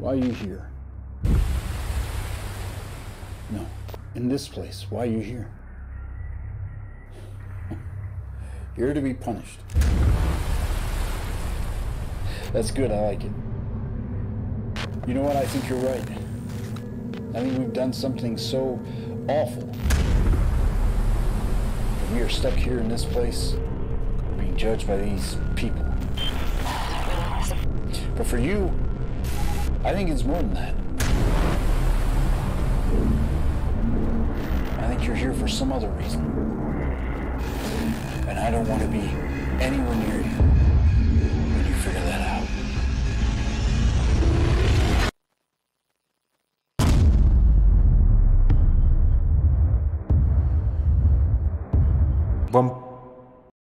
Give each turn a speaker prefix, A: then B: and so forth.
A: Why are you here? No, in this place. Why are you here? Here to be punished. That's good, I like it. You know what? I think you're right. I think we've done something so awful. We are stuck here in this place, being judged by these people. But for you, I think it's more than that. I think you're here for some other reason. And I don't want to be anywhere near you when you figure that out.
B: Bump.